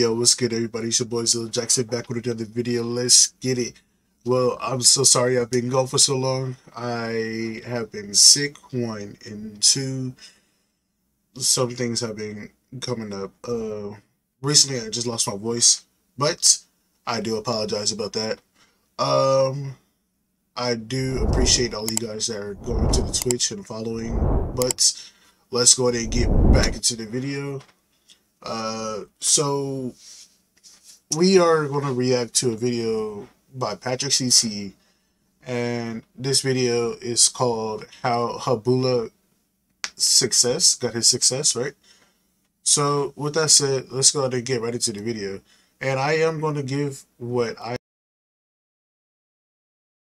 Yo, what's good, everybody? It's your boy Zilla Jackson back with another video. Let's get it. Well, I'm so sorry I've been gone for so long. I have been sick, one, and two, some things have been coming up. Uh, recently, I just lost my voice, but I do apologize about that. Um, I do appreciate all you guys that are going to the Twitch and following, but let's go ahead and get back into the video. Uh, so we are going to react to a video by Patrick CC, and this video is called "How Habula Success Got His Success." Right. So with that said, let's go ahead and get right into the video, and I am going to give what I.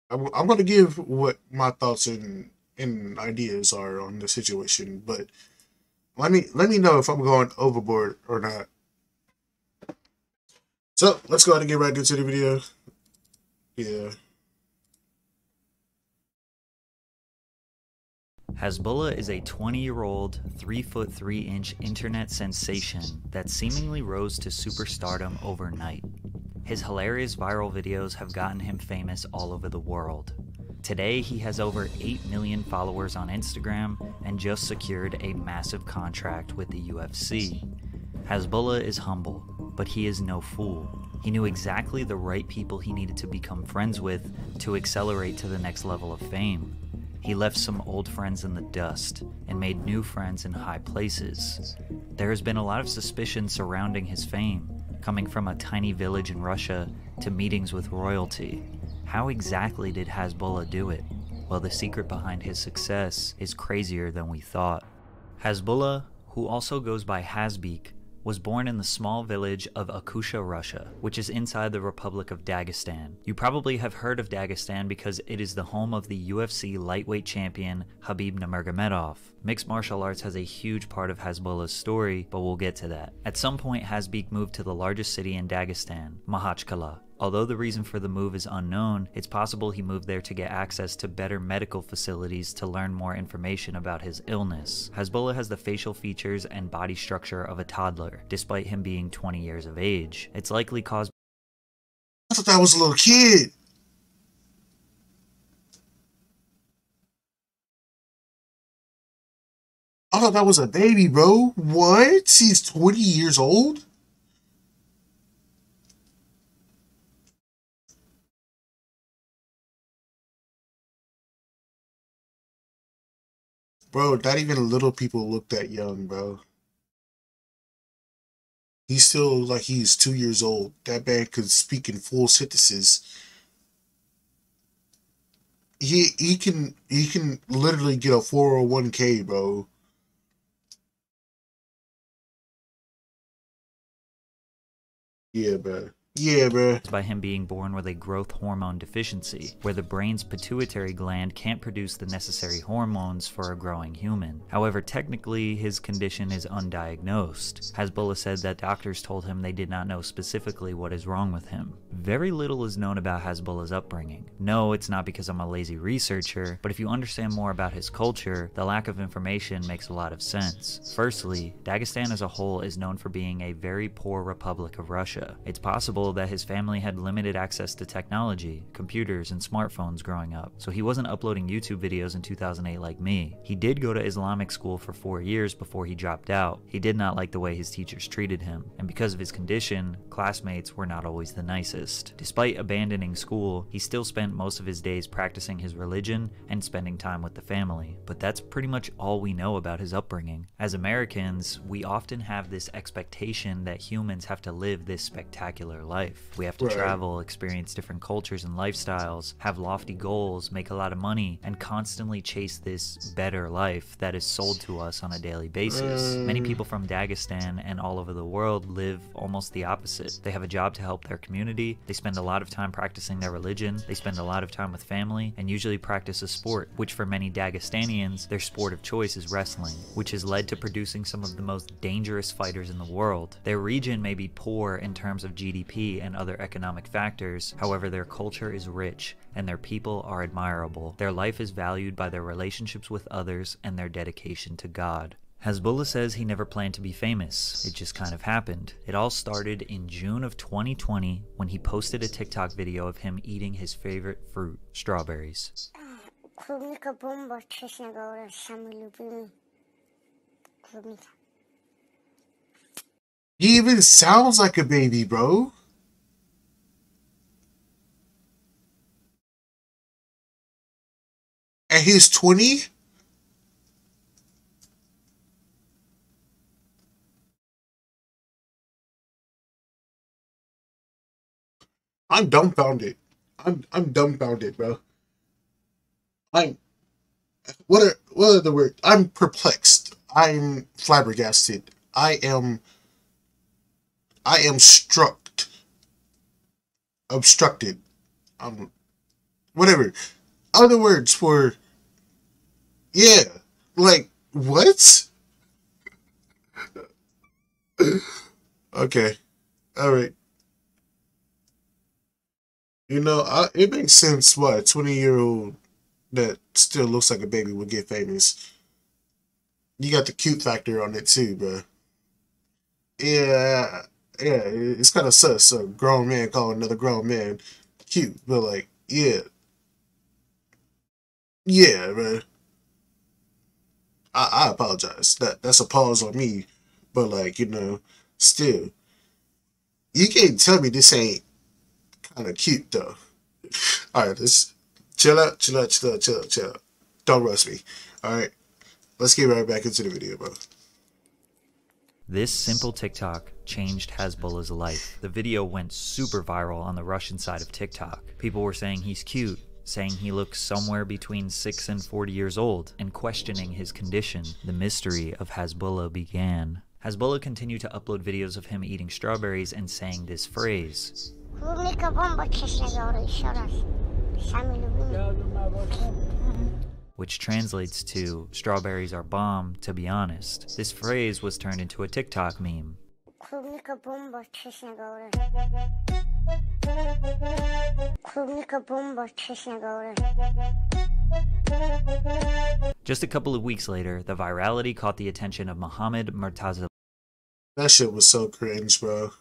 I'm I'm going to give what my thoughts and, and ideas are on the situation, but let me let me know if I'm going overboard or not. So let's go ahead and get right into the video. Yeah. Hasbulla is a 20 year old, 3 foot 3 inch internet sensation that seemingly rose to superstardom overnight. His hilarious viral videos have gotten him famous all over the world. Today, he has over 8 million followers on Instagram and just secured a massive contract with the UFC. Hasbulla is humble, but he is no fool. He knew exactly the right people he needed to become friends with to accelerate to the next level of fame. He left some old friends in the dust and made new friends in high places. There has been a lot of suspicion surrounding his fame, coming from a tiny village in Russia to meetings with royalty. How exactly did Hasbulla do it? Well, the secret behind his success is crazier than we thought. Hasbulla, who also goes by Hasbeek, was born in the small village of Akusha, Russia, which is inside the Republic of Dagestan. You probably have heard of Dagestan because it is the home of the UFC lightweight champion Habib Nurmagomedov. Mixed martial arts has a huge part of Hasbulla's story, but we'll get to that. At some point, Hasbeek moved to the largest city in Dagestan, Makhachkala, Although the reason for the move is unknown, it's possible he moved there to get access to better medical facilities to learn more information about his illness. Hasbulla has the facial features and body structure of a toddler, despite him being 20 years of age. It's likely caused I thought that was a little kid. I thought that was a baby, bro. What? He's 20 years old? Bro, not even little people look that young, bro. He's still like he's two years old. That man could speak in full sentences. He he can he can literally get a 401k, bro. Yeah, bro. Yeah, bro. By him being born with a growth hormone deficiency, where the brain's pituitary gland can't produce the necessary hormones for a growing human. However, technically, his condition is undiagnosed. Hasbulla said that doctors told him they did not know specifically what is wrong with him. Very little is known about Hasbulla's upbringing. No, it's not because I'm a lazy researcher, but if you understand more about his culture, the lack of information makes a lot of sense. Firstly, Dagestan as a whole is known for being a very poor republic of Russia. It's possible that his family had limited access to technology, computers, and smartphones growing up, so he wasn't uploading YouTube videos in 2008 like me. He did go to Islamic school for four years before he dropped out. He did not like the way his teachers treated him, and because of his condition, classmates were not always the nicest. Despite abandoning school, he still spent most of his days practicing his religion and spending time with the family. But that's pretty much all we know about his upbringing. As Americans, we often have this expectation that humans have to live this spectacular life life. We have to right. travel, experience different cultures and lifestyles, have lofty goals, make a lot of money, and constantly chase this better life that is sold to us on a daily basis. Many mm. people from Dagestan and all over the world live almost the opposite. They have a job to help their community, they spend a lot of time practicing their religion, they spend a lot of time with family, and usually practice a sport, which for many Dagestanians, their sport of choice is wrestling, which has led to producing some of the most dangerous fighters in the world. Their region may be poor in terms of GDP and other economic factors, however, their culture is rich and their people are admirable. Their life is valued by their relationships with others and their dedication to God. Hasbulla says he never planned to be famous. It just kind of happened. It all started in June of 2020 when he posted a TikTok video of him eating his favorite fruit, strawberries. He even sounds like a baby, bro. And he's 20? I'm dumbfounded. I'm I'm dumbfounded, bro. I'm what are what are the word? I'm perplexed. I'm flabbergasted. I am I am struck obstructed. Um whatever. Other words for yeah. Like what? okay. All right. You know, I, it makes sense what a 20 year old that still looks like a baby would get famous. You got the cute factor on it too, bro. Yeah, yeah, it's kind of sus. A grown man calling another grown man cute, but like, yeah, yeah, bro. I, I apologize. That that's a pause on me, but like, you know, still, you can't tell me this ain't kind of cute though. All right, let's chill out, chill out, chill out, chill out, chill out. Don't rush me. All right, let's get right back into the video, bro. This simple TikTok changed Hasbulla's life. The video went super viral on the Russian side of TikTok. People were saying he's cute, saying he looks somewhere between 6 and 40 years old, and questioning his condition. The mystery of Hasbulla began. Hasbulla continued to upload videos of him eating strawberries and saying this phrase. which translates to strawberries are bomb, to be honest. This phrase was turned into a TikTok meme. Just a couple of weeks later, the virality caught the attention of Mohammed Murtaza. That shit was so cringe, bro.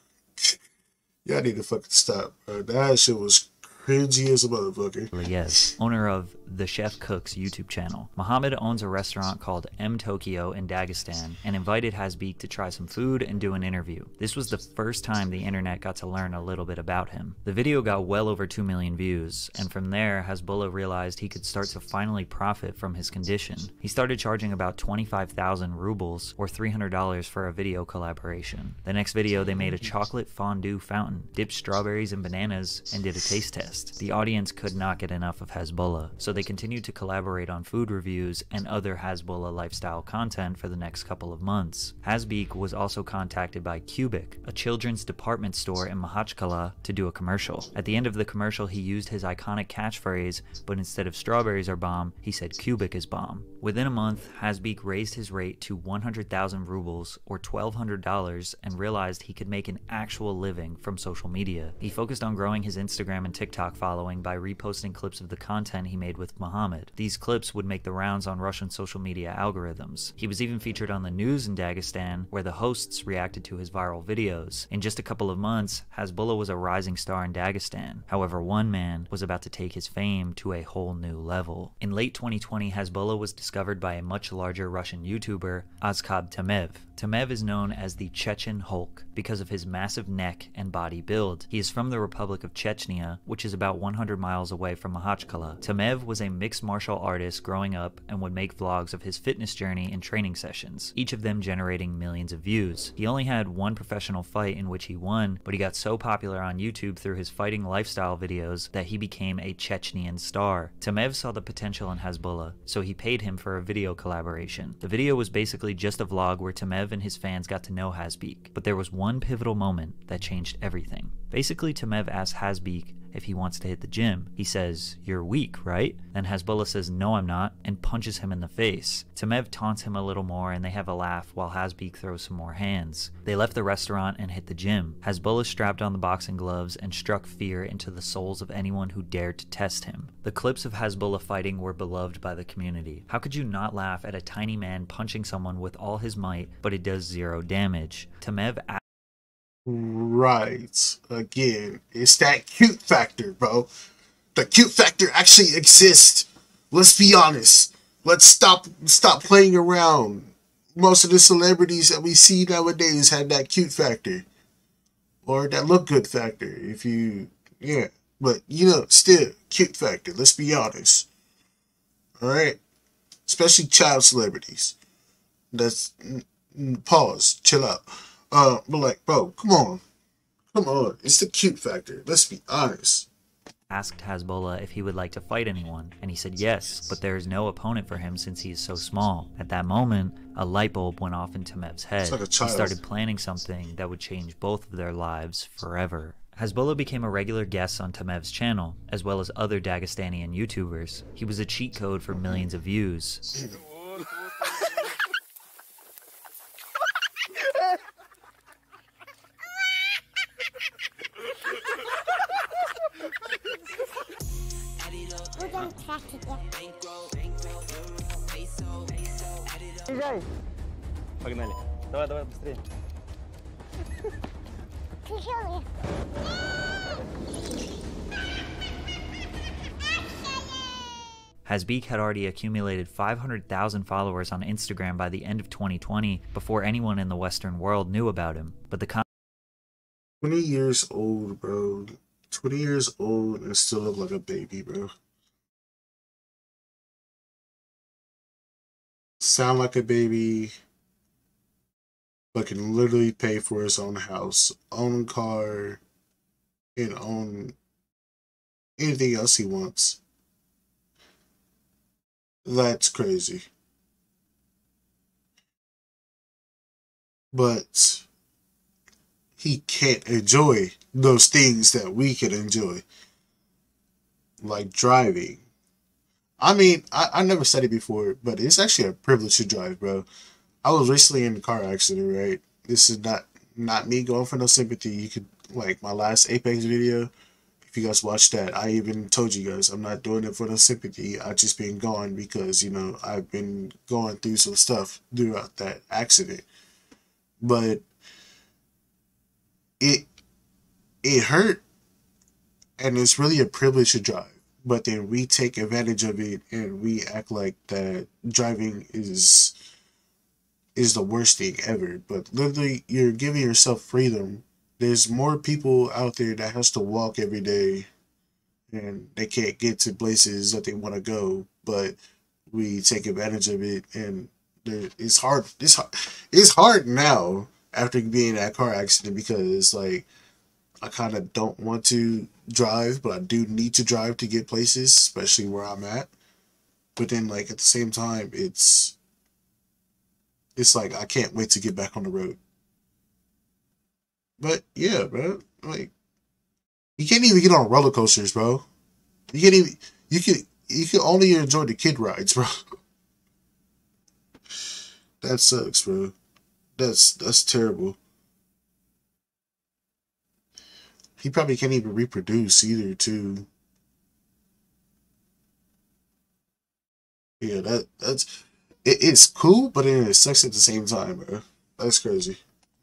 Y'all need to fucking stop, bro. That shit was cringy as a motherfucker. Yes, owner of the Chef Cooks YouTube channel. Mohammed owns a restaurant called M Tokyo in Dagestan and invited Hasbeek to try some food and do an interview. This was the first time the internet got to learn a little bit about him. The video got well over 2 million views, and from there, Hasbulla realized he could start to finally profit from his condition. He started charging about 25,000 rubles, or $300 for a video collaboration. The next video, they made a chocolate fondue fountain, dipped strawberries and bananas, and did a taste test. The audience could not get enough of Hasbulla, so they continued to collaborate on food reviews and other Hasbulla lifestyle content for the next couple of months. Hasbeek was also contacted by Cubic, a children's department store in Makhachkala, to do a commercial. At the end of the commercial, he used his iconic catchphrase, but instead of strawberries are bomb, he said Cubic is bomb. Within a month, Hasbeek raised his rate to 100,000 rubles, or $1,200, and realized he could make an actual living from social media. He focused on growing his Instagram and TikTok following by reposting clips of the content he made with Muhammad. These clips would make the rounds on Russian social media algorithms. He was even featured on the news in Dagestan, where the hosts reacted to his viral videos. In just a couple of months, Hasbulla was a rising star in Dagestan. However, one man was about to take his fame to a whole new level. In late 2020, Hasbulla was discovered by a much larger Russian YouTuber, Azkab Tamaev. Tamaev is known as the Chechen Hulk because of his massive neck and body build. He is from the Republic of Chechnya, which is about 100 miles away from Makhachkala. Tamaev was a mixed martial artist growing up and would make vlogs of his fitness journey and training sessions, each of them generating millions of views. He only had one professional fight in which he won, but he got so popular on YouTube through his fighting lifestyle videos that he became a Chechnyan star. Tamaev saw the potential in Hasbulla, so he paid him for a video collaboration. The video was basically just a vlog where Tamaev and his fans got to know Hasbeek, but there was one pivotal moment that changed everything. Basically, Tamaev asked Hasbeek if he wants to hit the gym. He says, You're weak, right? Then Hasbulla says, No, I'm not, and punches him in the face. Tamaev taunts him a little more and they have a laugh while Hasbeek throws some more hands. They left the restaurant and hit the gym. Hasbulla strapped on the boxing gloves and struck fear into the souls of anyone who dared to test him. The clips of Hasbulla fighting were beloved by the community. How could you not laugh at a tiny man punching someone with all his might, but it does zero damage? Tamaev Right. Again, it's that cute factor, bro. The cute factor actually exists. Let's be honest. Let's stop stop playing around. Most of the celebrities that we see nowadays had that cute factor. Or that look good factor, if you yeah. But you know, still cute factor, let's be honest. Alright? Especially child celebrities. That's pause, chill out. Uh, but like, bro, come on. Come on. It's the cute factor. Let's be honest. Asked Hasbulla if he would like to fight anyone, and he said yes, but there is no opponent for him since he is so small. At that moment, a light bulb went off in Tamaev's head. Like he started planning something that would change both of their lives forever. Hasbulla became a regular guest on Tamaev's channel, as well as other Dagestani YouTubers. He was a cheat code for millions of views. Езжай. Погнали. Давай, давай, быстрее. Тяжелый. Hasbeek had already accumulated 500,000 followers on Instagram by the end of 2020 before anyone in the Western world knew about him. But the 20 years old, bro. 20 years old and still look like a baby, bro. Sound like a baby, but can literally pay for his own house, own car, and own anything else he wants. That's crazy. But he can't enjoy those things that we can enjoy, like driving. I mean, I, I never said it before, but it's actually a privilege to drive, bro. I was recently in a car accident, right? This is not not me going for no sympathy. You could like my last Apex video. If you guys watched that, I even told you guys I'm not doing it for no sympathy. I just been gone because you know I've been going through some stuff throughout that accident. But it it hurt and it's really a privilege to drive but then we take advantage of it and we act like that driving is is the worst thing ever. But literally you're giving yourself freedom. There's more people out there that has to walk every day and they can't get to places that they want to go but we take advantage of it. And it's hard it's hard it's hard now after being in that car accident because like I kind of don't want to drive, but I do need to drive to get places, especially where I'm at. But then like at the same time, it's it's like I can't wait to get back on the road. But yeah, bro, like you can't even get on roller coasters, bro. You can't even you can you can only enjoy the kid rides, bro. that sucks, bro. That's that's terrible. He probably can't even reproduce either, too. Yeah, that that's it, it's cool, but it sucks at the same time, bro. That's crazy.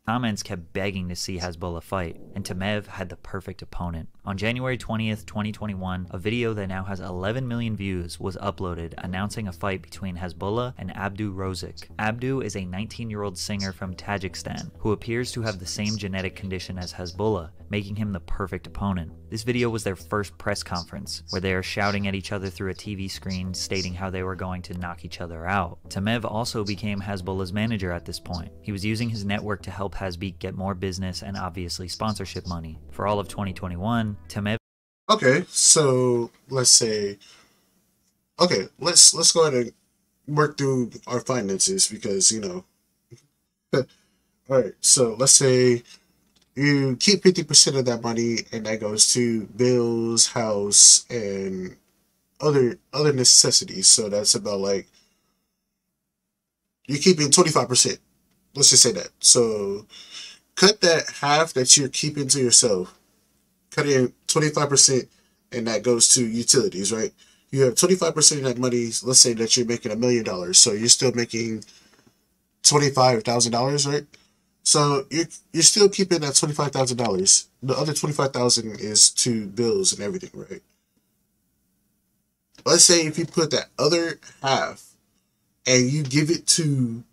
Comments kept begging to see Hasbulla fight, and Tamaev had the perfect opponent. On January 20th, 2021, a video that now has 11 million views was uploaded announcing a fight between Hasbulla and Abdu Rozik. Abdu is a 19 year old singer from Tajikistan who appears to have the same genetic condition as Hasbulla, making him the perfect opponent. This video was their first press conference, where they are shouting at each other through a TV screen stating how they were going to knock each other out. Tamaev also became Hasbulla's manager at this point. He was using his network to help Hasbeek get more business and obviously sponsorship money. For all of 2021, Tamaev. Okay, so let's say. Okay, let's let's go ahead and work through our finances because you know. all right, so let's say you keep 50% of that money and that goes to bills, house, and other other necessities. So that's about like you're keeping 25%. Let's just say that. So cut that half that you're keeping to yourself. Cut it 25% and that goes to utilities, right? You have 25% of that money, let's say that you're making a million dollars. So you're still making $25,000, right? So you're you're still keeping that twenty five thousand dollars. The other twenty five thousand is to bills and everything, right? Let's say if you put that other half and you give it to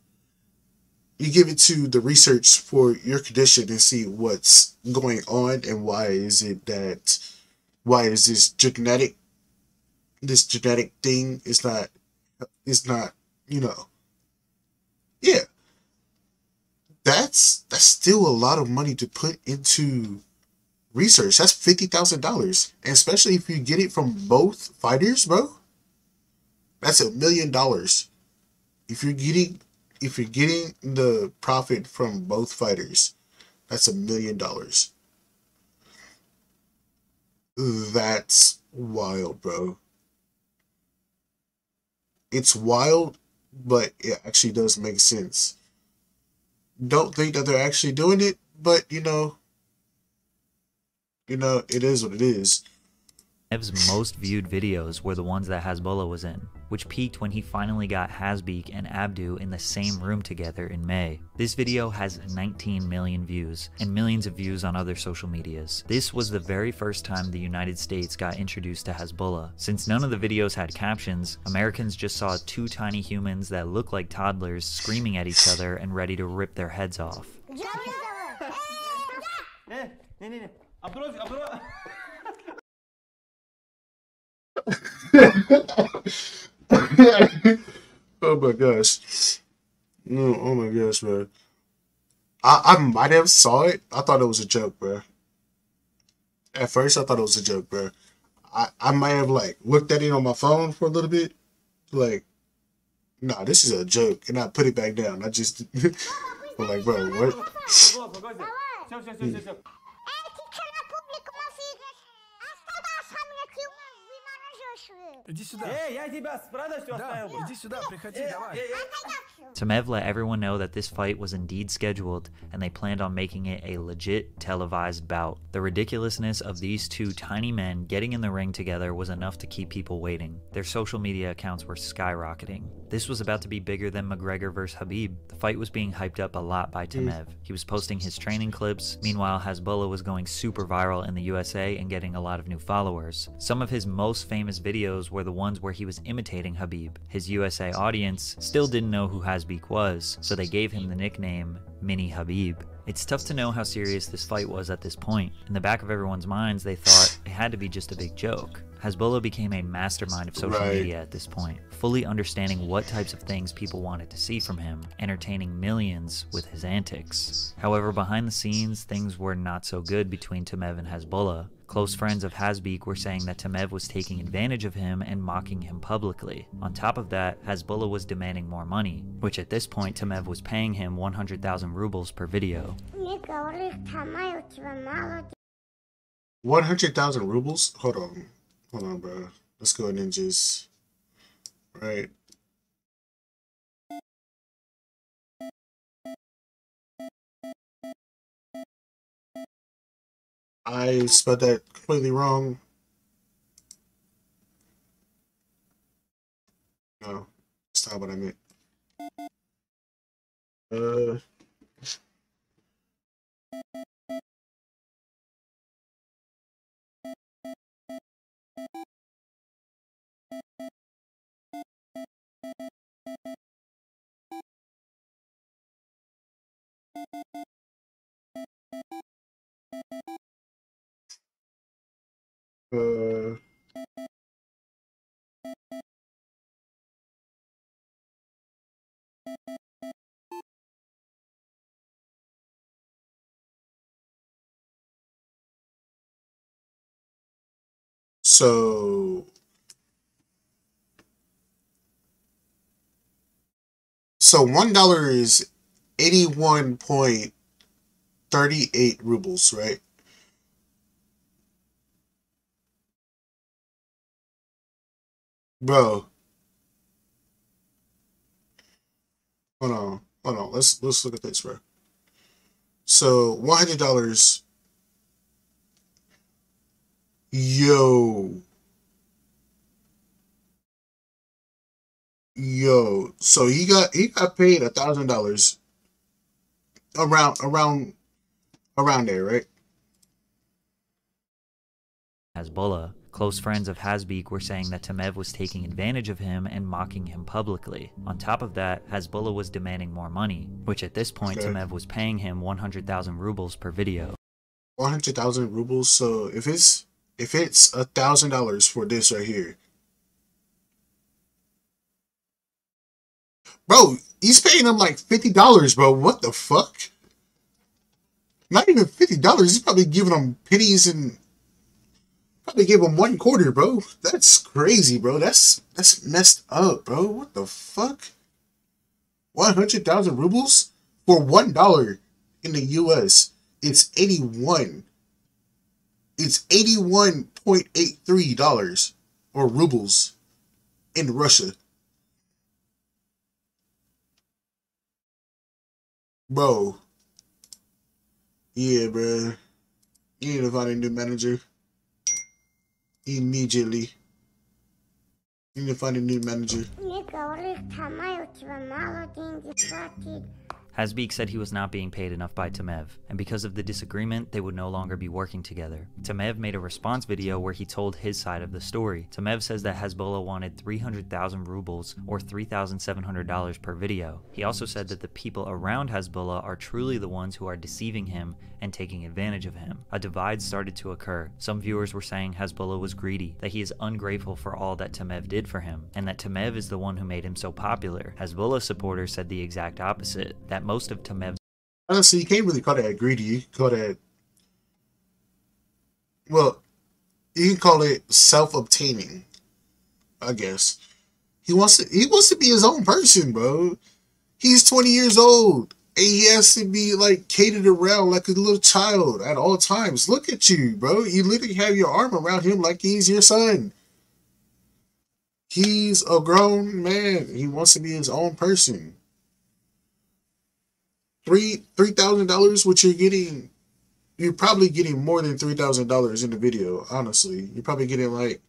you give it to the research for your condition and see what's going on and why is it that why is this genetic this genetic thing is not is not you know yeah that's that's still a lot of money to put into research. That's fifty thousand dollars, and especially if you get it from both fighters, bro. That's a million dollars. If you're getting if you're getting the profit from both fighters, that's a million dollars. That's wild, bro. It's wild, but it actually does make sense don't think that they're actually doing it, but you know, you know, it is what it is. Ev's most viewed videos were the ones that Hasbulla was in, which peaked when he finally got Hasbeek and Abdu in the same room together in May. This video has 19 million views, and millions of views on other social medias. This was the very first time the United States got introduced to Hasbulla. Since none of the videos had captions, Americans just saw two tiny humans that look like toddlers screaming at each other and ready to rip their heads off. Oh my gosh. No, oh my gosh, man. I, I might have saw it. I thought it was a joke, bro. At first, I thought it was a joke, bro. I, I might have like looked at it on my phone for a little bit, like, nah, this is a joke, and I put it back down. I just, I'm like, bro, what? Иди сюда. Эй, я тебя с радостью да, оставил. Иди сюда, приходи, э, давай. Э, э. To let everyone know that this fight was indeed scheduled, and they planned on making it a legit televised bout. The ridiculousness of these two tiny men getting in the ring together was enough to keep people waiting. Their social media accounts were skyrocketing. This was about to be bigger than McGregor vs. Habib. The fight was being hyped up a lot by Tamaev. He was posting his training clips. Meanwhile, Hasbulla was going super viral in the USA and getting a lot of new followers. Some of his most famous videos were the ones where he was imitating Habib. His USA audience still didn't know who Hasbeek was, so they gave him the nickname Mini Habib. It's tough to know how serious this fight was at this point. In the back of everyone's minds, they thought it had to be just a big joke. Hasbulla became a mastermind of social right. media at this point, fully understanding what types of things people wanted to see from him, entertaining millions with his antics. However, behind the scenes, things were not so good between Tamaev and Hasbulla. Close friends of Hasbeek were saying that Tamaev was taking advantage of him and mocking him publicly. On top of that, Hasbulla was demanding more money, which at this point Tamaev was paying him 100,000 rubles per video. 100,000 rubles? Hold on. Hold on, bro. Let's go ahead and just. Right. I spelled that completely wrong. No, that's not what I meant. Uh. Uh, so so one dollar is eighty one point 38 rubles, right? Bro. Hold on. Hold on. Let's let's look at this, bro. So one hundred dollars. Yo. Yo. So he got he got paid a thousand dollars around around around there, right? Hasbulla. Close friends of Hasbeek were saying that Tamaev was taking advantage of him and mocking him publicly. On top of that, Hasbulla was demanding more money, which at this point Okay. Tamaev was paying him 100,000 rubles per video. One hundred thousand rubles. So if it's if it's a thousand dollars for this right here, bro, he's paying him like fifty dollars, bro. What the fuck? Not even fifty dollars. He's probably giving him pennies and probably give him one quarter, bro. That's crazy, bro. That's that's messed up, bro. What the fuck? One hundred thousand rubles for one dollar in the U.S. It's eighty-one. It's eighty-one point eight three dollars or rubles in Russia. Bro. Yeah, bro. You need to find a new manager. Immediately. You need to find a new manager. Hasbeek said he was not being paid enough by Tamaev, and because of the disagreement, they would no longer be working together. Tamaev made a response video where he told his side of the story. Tamaev says that Hasbulla wanted 300,000 rubles or $3,700 per video. He also said that the people around Hasbulla are truly the ones who are deceiving him and taking advantage of him. A divide started to occur. Some viewers were saying Hasbulla was greedy, that he is ungrateful for all that Tamaev did for him, and that Tamaev is the one who made him so popular. Hasbulla supporters said the exact opposite, that most of Tamaev's Honestly, you can't really call that greedy. You can call that. Well, you can call it self-obtaining. I guess he wants to. He wants to be his own person, bro. He's twenty years old, and he has to be like catered around like a little child at all times. Look at you, bro. You literally have your arm around him like he's your son. He's a grown man. He wants to be his own person three three thousand dollars what you're getting you're probably getting more than three thousand dollars in the video honestly. You're probably getting like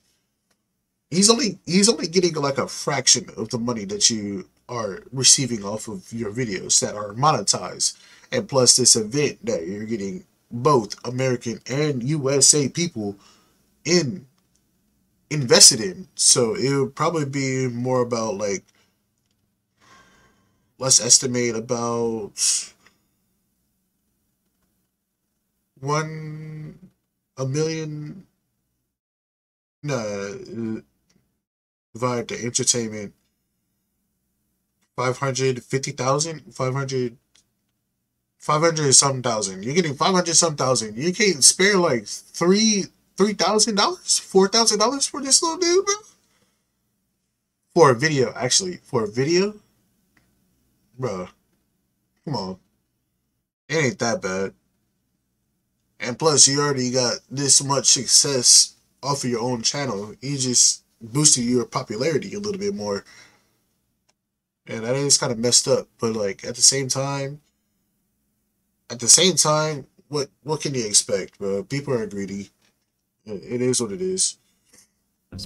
he's only he's only getting like a fraction of the money that you are receiving off of your videos that are monetized. And plus this event that you're getting both american and usa people in invested in. So it would probably be more about like let's estimate about one a million no divide the entertainment 550,000 500 500 something thousand. You're getting 500 some thousand. You can't spare like three three thousand dollars? four thousand dollars for this little dude bro? For a video actually for a video bro come on. It ain't that bad. And plus you already got this much success off of your own channel. You just boosted your popularity a little bit more. And that is kind of messed up but like at the same time at the same time what what can you expect bro people are greedy. It is what it is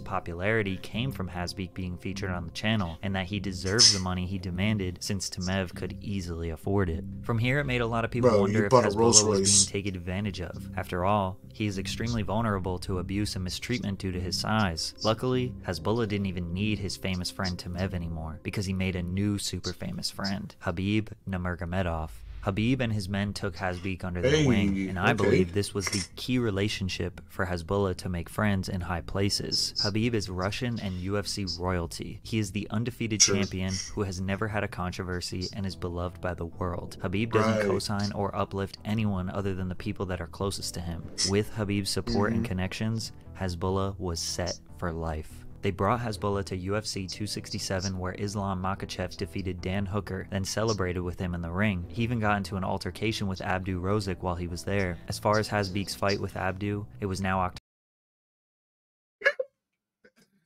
popularity came from Hasbeek being featured on the channel, and that he deserved the money he demanded since Tamaev could easily afford it. From here, it made a lot of people Bro, wonder if Hasbulla was being taken advantage of. After all, he is extremely vulnerable to abuse and mistreatment due to his size. Luckily, Hasbulla didn't even need his famous friend Tamaev anymore, because he made a new super famous friend, Habib Nurmagomedov. Habib and his men took Hasbeek under their Hey, wing, and I okay. believe this was the key relationship for Hasbulla to make friends in high places. Habib is Russian and UFC royalty. He is the undefeated True. champion who has never had a controversy and is beloved by the world. Habib doesn't Right. cosign or uplift anyone other than the people that are closest to him. With Habib's support Mm-hmm. and connections, Hasbulla was set for life. They brought Hasbulla to UFC 267 where Islam Makhachev defeated Dan Hooker, then celebrated with him in the ring. He even got into an altercation with Abdu Rozik while he was there. As far as Hasbeek's fight with Abdu, it was now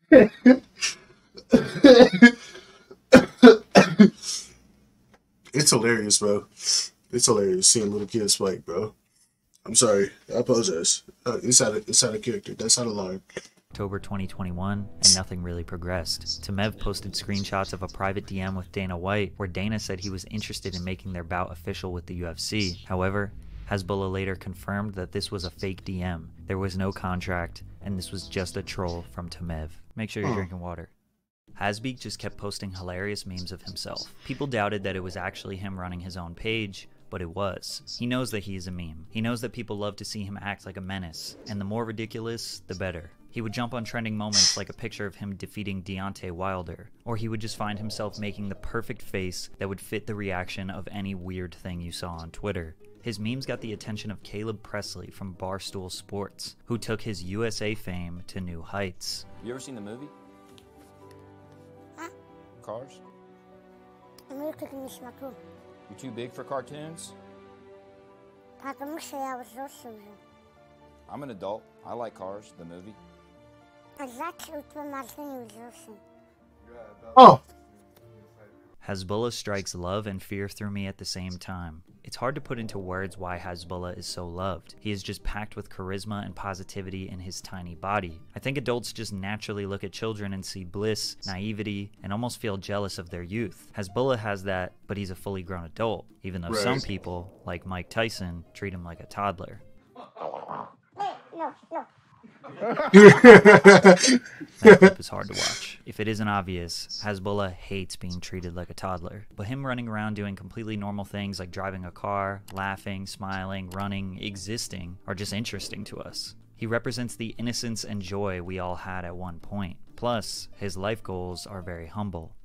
October. It's hilarious, bro. It's hilarious seeing little kids fight, bro. I'm sorry. I apologize. Uh, it's out of out of character. That's out of line. October 2021, and nothing really progressed. Tamaev posted screenshots of a private DM with Dana White, where Dana said he was interested in making their bout official with the UFC. However, Hasbulla later confirmed that this was a fake DM. There was no contract, and this was just a troll from Tamaev. Make sure you're hmm. drinking water. Hasbeek just kept posting hilarious memes of himself. People doubted that it was actually him running his own page, but it was. He knows that he is a meme. He knows that people love to see him act like a menace, and the more ridiculous, the better. He would jump on trending moments like a picture of him defeating Deontay Wilder, or he would just find himself making the perfect face that would fit the reaction of any weird thing you saw on Twitter. His memes got the attention of Caleb Pressley from Barstool Sports, who took his USA fame to new heights. You ever seen the movie? Huh? Cars? You too big for cartoons? I'm an adult. I like cars, the movie. Oh, Hasbulla strikes love and fear through me at the same time. It's hard to put into words why Hasbulla is so loved. He is just packed with charisma and positivity in his tiny body. I think adults just naturally look at children and see bliss, naivety, and almost feel jealous of their youth. Hasbulla has that, but he's a fully grown adult, even though some people, like Mike Tyson, treat him like a toddler. No, no. That is hard to watch. If it isn't obvious, Hasbulla hates being treated like a toddler. But him running around doing completely normal things like driving a car, laughing, smiling, running, existing are just interesting to us. He represents the innocence and joy we all had at one point. Plus, his life goals are very humble.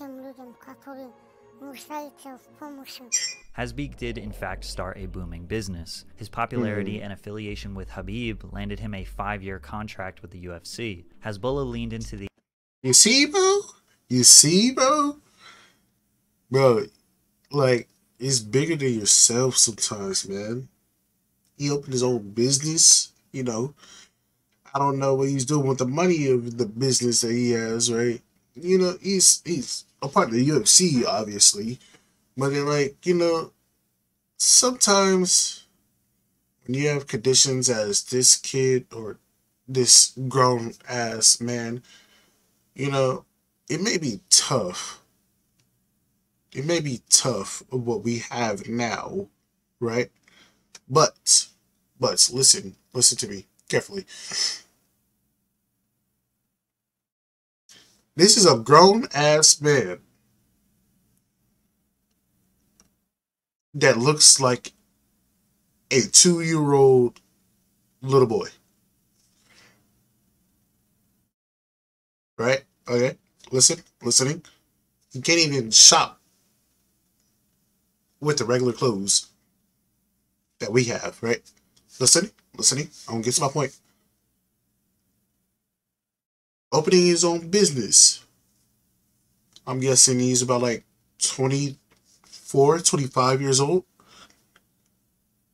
Hasbik. Hasbeek did in fact start a booming business. His popularity mm. and affiliation with Habib landed him a five-year contract with the UFC. Hasbulla leaned into the You see, bro? You see, bro? Bro, like, it's bigger than yourself sometimes, man. He opened his own business, you know. I don't know what he's doing with the money of the business that he has, right? You know, he's he's a part of the UFC, obviously. But then like, you know, sometimes when you have conditions as this kid or this grown ass man, you know, it may be tough. It may be tough of what we have now, right? But, but listen, listen to me carefully. This is a grown ass man that looks like a two year old little boy. Right? Okay. Listen, listening. You can't even shop with the regular clothes that we have, right? Listening, listening. I'm gonna get to my point. Opening his own business. I'm guessing he's about like 24, 25 years old.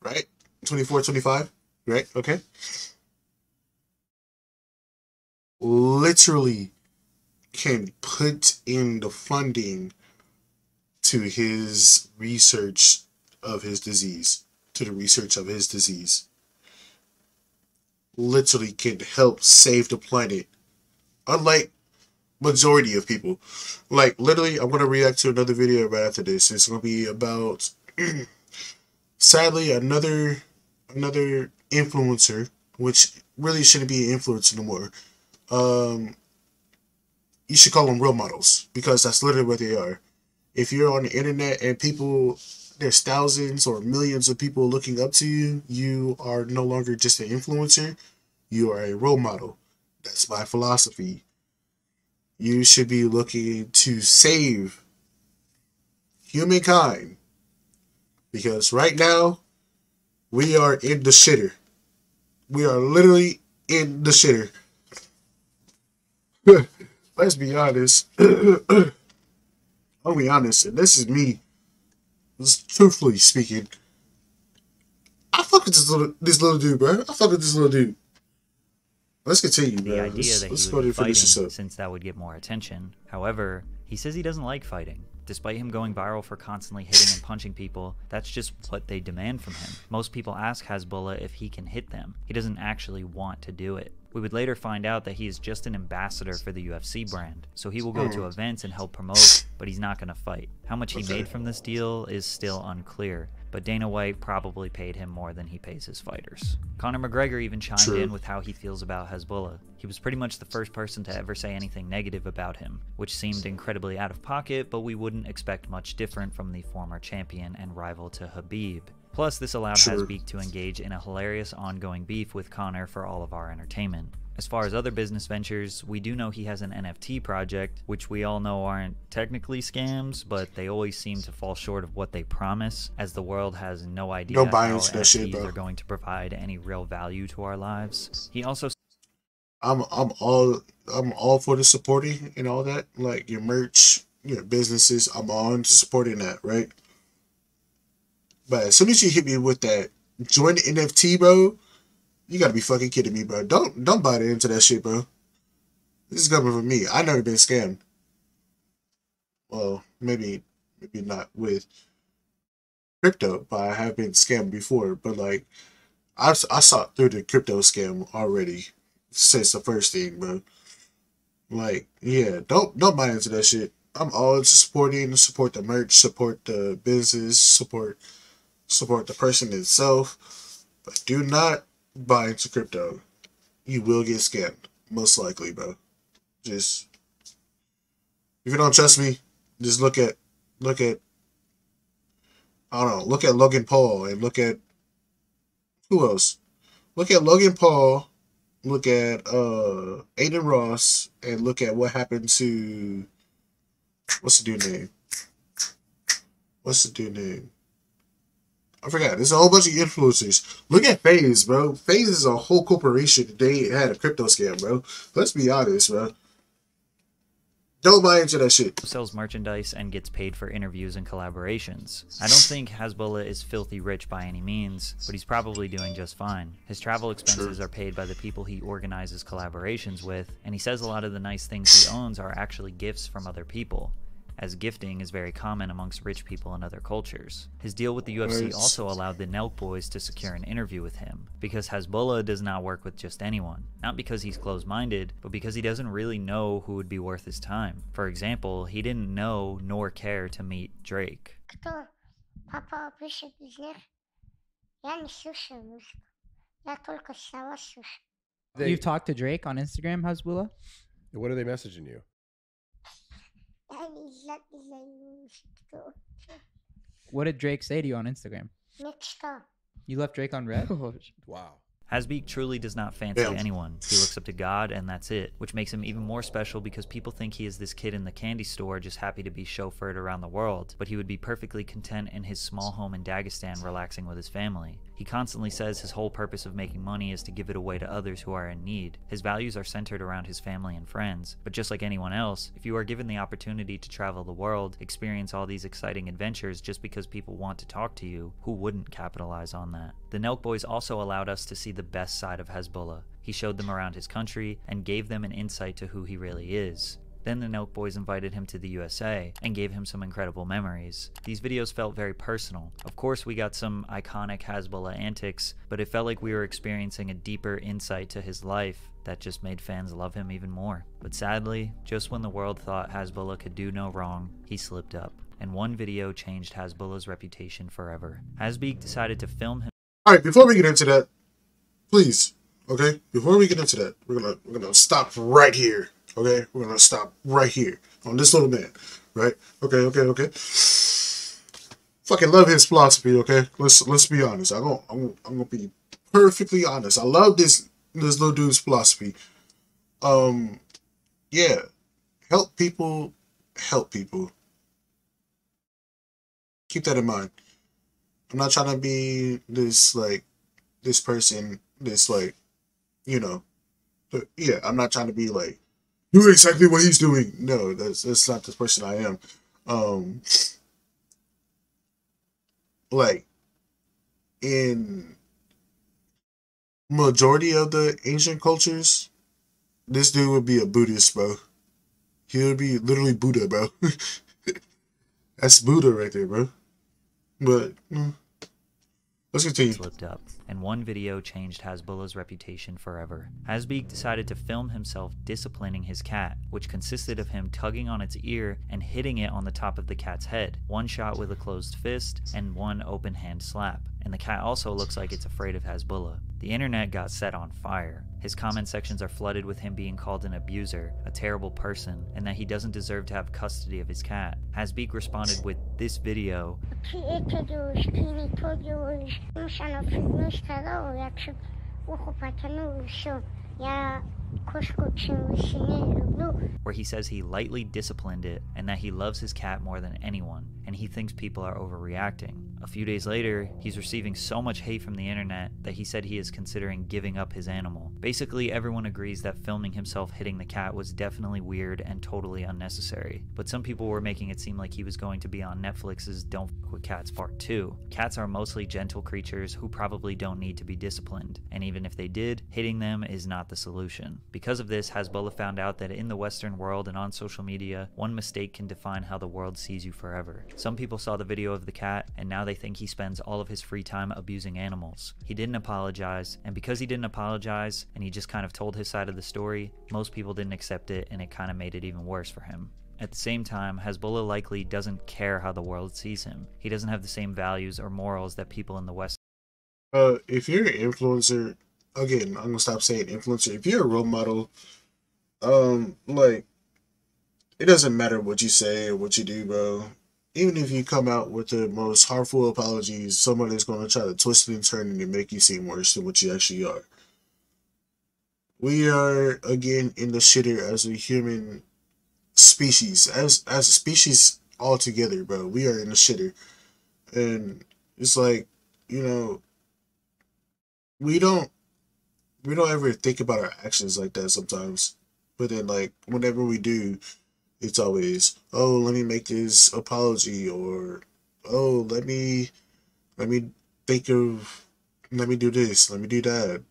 Right? 24, 25. Right? Okay. Literally can put in the funding to his research of his disease, to the research of his disease. Literally can help save the planet. Unlike majority of people. Like literally I'm gonna react to another video right after this. It's gonna be about sadly another another influencer, which really shouldn't be an influencer no more. Um you should call them role models because that's literally what they are. If you're on the internet and people, there's thousands or millions of people looking up to you, you are no longer just an influencer, you are a role model. That's my philosophy. You should be looking to save humankind Because right now, we are in the shitter. We are literally in the shitter. Let's be honest. I'll be honest, and this is me. Just truthfully speaking, I fuck with this little this little dude, bro. I fuck with this little dude. Let's continue, the bro. idea Let's, that let's he would be and finish this fighting since that would get more attention. However, he says he doesn't like fighting. Despite him going viral for constantly hitting and punching people, that's just what they demand from him. Most people ask Hasbulla if he can hit them. He doesn't actually want to do it. We would later find out that he is just an ambassador for the UFC brand, so he will go to hmm. events and help promote, but he's not going to fight. How much he made from this deal is still unclear, but Dana White probably paid him more than he pays his fighters. Conor McGregor even chimed True. in with how he feels about Hasbulla. He was pretty much the first person to ever say anything negative about him, which seemed incredibly out of pocket, but we wouldn't expect much different from the former champion and rival to Khabib. Plus, this allowed. Hasbik to engage in a hilarious ongoing beef with Conor for all of our entertainment. As far as other business ventures, we do know he has an NFT project, which we all know aren't technically scams, but they always seem to fall short of what they promise, as the world has no idea buy how that shit, are going to provide any real value to our lives. He also I'm I'm all I'm all for the supporting and all that. Like your merch, your businesses, I'm all into supporting that, right? But as soon as you hit me with that join the NFT, bro, you gotta be fucking kidding me, bro. Don't don't buy into that shit, bro. This is coming from me. I never been scammed. Well, maybe maybe not with crypto, but I have been scammed before. But like, I I saw through the crypto scam already since the first thing, bro. Like, yeah, don't don't buy into that shit. I'm all into supporting, support the merch, support the business, support support the person itself, but do not buy into crypto. You will get scammed, most likely, bro. Just if you don't trust me, just look at look at I don't know, look at Logan Paul and look at who else? Look at Logan Paul look at uh Adin Ross and look at what happened to what's the dude name? What's the dude name? I forgot. There's a whole bunch of influencers. Look at FaZe, bro. FaZe is a whole corporation. They had a crypto scam, bro. Let's be honest, bro. Don't buy into that shit. sells merchandise and gets paid for interviews and collaborations. I don't think Hasbulla is filthy rich by any means, but he's probably doing just fine. His travel expenses are paid by the people he organizes collaborations with, and he says a lot of the nice things he owns are actually gifts from other people as gifting is very common amongst rich people in other cultures. His deal with the UFC also allowed the Nelk boys to secure an interview with him, because Hasbulla does not work with just anyone, not because he's close-minded, but because he doesn't really know who would be worth his time. For example, he didn't know nor care to meet Drake. You've talked to Drake on Instagram, Hasbulla? What are they messaging you? he's not What did Drake say to you on Instagram? Next. You left Drake on red? Oh, wow. Hasbik truly does not fancy anyone. He looks up to God and that's it, which makes him even more special because people think he is this kid in the candy store just happy to be chauffeured around the world, but he would be perfectly content in his small home in Dagestan relaxing with his family. He constantly says his whole purpose of making money is to give it away to others who are in need. His values are centered around his family and friends, but just like anyone else, if you are given the opportunity to travel the world, experience all these exciting adventures just because people want to talk to you, who wouldn't capitalize on that? The Nelk Boys also allowed us to see the best side of Hasbulla. He showed them around his country and gave them an insight to who he really is. Then the Nelk Boys invited him to the USA and gave him some incredible memories. These videos felt very personal. Of course, we got some iconic Hasbulla antics, but it felt like we were experiencing a deeper insight to his life that just made fans love him even more. But sadly, just when the world thought Hasbulla could do no wrong, he slipped up. And one video changed Hasbulla's reputation forever. Hasbik decided to film him. All right, before we get into that, please, okay, before we get into that, we're gonna we're gonna stop right here. Okay, we're gonna stop right here on this little man, right? Okay, okay, okay. Fucking love his philosophy. Okay, let's let's be honest. I'm gonna I'm, I'm gonna be perfectly honest. I love this this little dude's philosophy. Um, yeah, help people, help people. Keep that in mind. I'm not trying to be this like this person, this like, you know, yeah, I'm not trying to be like do exactly what he's doing. No, that's that's not the person I am. Um, like in majority of the ancient cultures, this dude would be a Buddhist, bro. He would be literally Buddha, bro. That's Buddha right there, bro. But mm, let's continue. slipped up, and one video changed Hasbulla's reputation forever. Hasbik decided to film himself disciplining his cat, which consisted of him tugging on its ear and hitting it on the top of the cat's head, one shot with a closed fist and one open hand slap. And the cat also looks like it's afraid of Hasbulla. The internet got set on fire. His comment sections are flooded with him being called an abuser, a terrible person, and that he doesn't deserve to have custody of his cat. Hasbik responded with this video where he says he lightly disciplined it and that he loves his cat more than anyone, and he thinks people are overreacting. A few days later, he's receiving so much hate from the internet that he said he is considering giving up his animal. Basically, everyone agrees that filming himself hitting the cat was definitely weird and totally unnecessary, but some people were making it seem like he was going to be on Netflix's Don't F with Cats Part 2. Cats are mostly gentle creatures who probably don't need to be disciplined, and even if they did, hitting them is not the solution. Because of this, Hasbulla found out that in the Western world and on social media, one mistake can define how the world sees you forever. Some people saw the video of the cat, and now they think he spends all of his free time abusing animals. He didn't apologize, and because he didn't apologize and he just kind of told his side of the story, most people didn't accept it, and it kind of made it even worse for him. At the same time, Hasbulla likely doesn't care how the world sees him. He doesn't have the same values or morals that people in the West Uh, if you're an influencer, again, I'm gonna stop saying influencer. If you're a role model, um, like it doesn't matter what you say or what you do, bro. Even if you come out with the most harmful apologies, someone is gonna try to twist it and turn it and make you seem worse than what you actually are. We are again in the shitter as a human species, as as a species altogether, bro. We are in the shitter, and it's like you know we don't we don't ever think about our actions like that sometimes. But then like whenever we do, it's always, oh, let me make this apology or oh, let me let me think of let me do this, let me do that.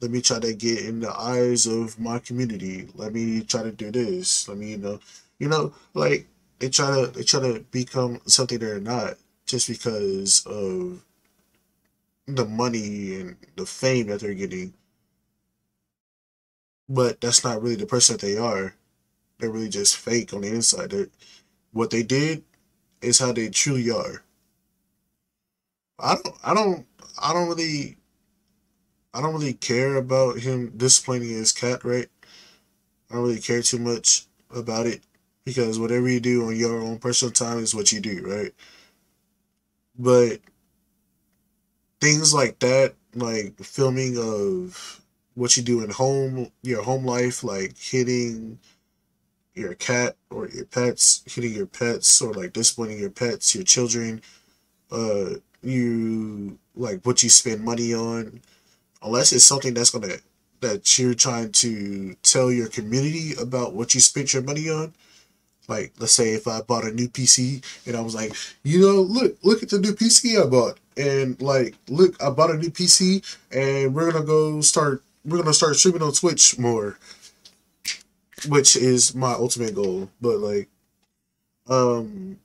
Let me try to get in the eyes of my community. Let me try to do this. Let me you know you know, like they try to they try to become something they're not just because of the money and the fame that they're getting. But that's not really the person that they are. They're really just fake on the inside. They're, what they did is how they truly are. I don't I don't I don't really I don't really care about him disciplining his cat, right? I don't really care too much about it because whatever you do on your own personal time is what you do, right? But things like that, like filming of what you do in home, your home life, like hitting your cat or your pets, hitting your pets, or like disciplining your pets, your children, uh, you like what you spend money on, unless it's something that's gonna that you're trying to tell your community about what you spent your money on. Like, let's say if I bought a new PC and I was like, you know, look, look at the new PC I bought, and like, look, I bought a new PC, and we're gonna go start, we're gonna start streaming on Twitch more, which is my ultimate goal. But like, um,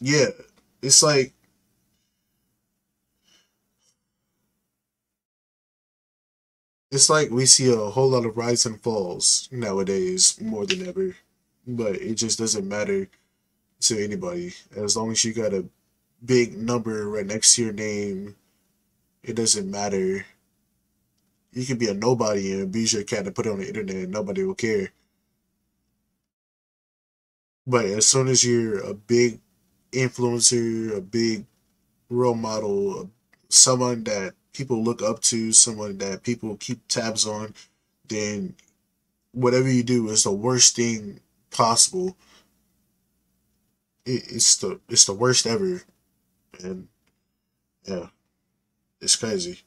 yeah, it's like it's like we see a whole lot of rise and falls nowadays more than ever but it just doesn't matter to anybody as long as you got a big number right next to your name it doesn't matter you can be a nobody and abuse your cat and put it on the internet and nobody will care but as soon as you're a big influencer a big role model someone that people look up to, someone that people keep tabs on, then whatever you do is the worst thing possible. It, it's the it's the worst ever, and Yeah, it's crazy.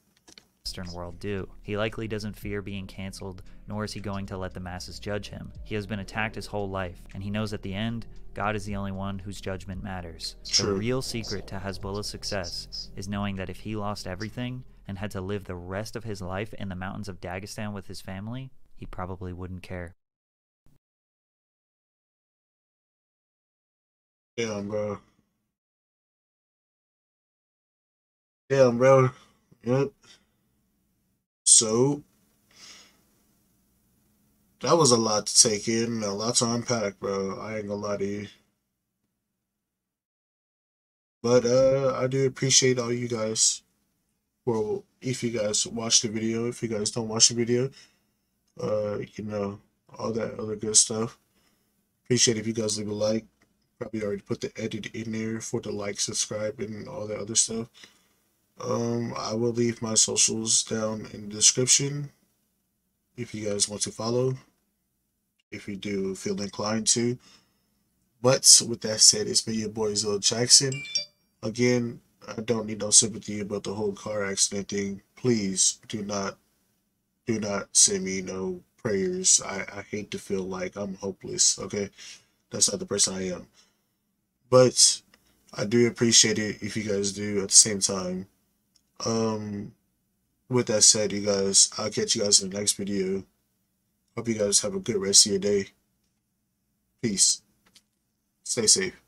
Western world do. He likely doesn't fear being cancelled, nor is he going to let the masses judge him. He has been attacked his whole life, and he knows at the end, God is the only one whose judgment matters. The real secret to Hasbulla's success is knowing that if he lost everything and had to live the rest of his life in the mountains of Dagestan with his family, he probably wouldn't care. Damn, bro. Damn, bro. Yep. So that was a lot to take in, a lot to unpack, bro. I ain't gonna lie to you. But uh I do appreciate all you guys. Well, if you guys watch the video, if you guys don't watch the video, uh, you know, all that other good stuff. Appreciate if you guys leave a like. Probably already put the edit in there for the like, subscribe, and all that other stuff. Um, I will leave my socials down in the description if you guys want to follow. If you do feel inclined to. But with that said, it's been your boy Zilla Jackson. Again, I don't need no sympathy about the whole car accident thing. Please do not do not send me no prayers. I, I hate to feel like I'm hopeless, okay? That's not the person I am. But I do appreciate it if you guys do at the same time. Um with that said, you guys, I'll catch you guys in the next video. Hope you guys have a good rest of your day. Peace. Stay safe.